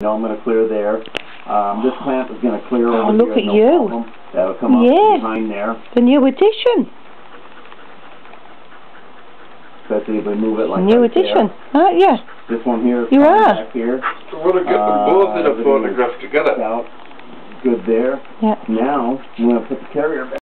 know, I'm gonna clear there. Um, this plant is gonna clear over Oh, look here, at no you. problem. That'll come up yes. behind there, The new addition. especially if we move it like new right addition. Ah, Aren't you? This one here is You coming are. back here, I want to get them both in a uh, photograph together. out, good there. Yeah. Now, I'm gonna put the carrier back.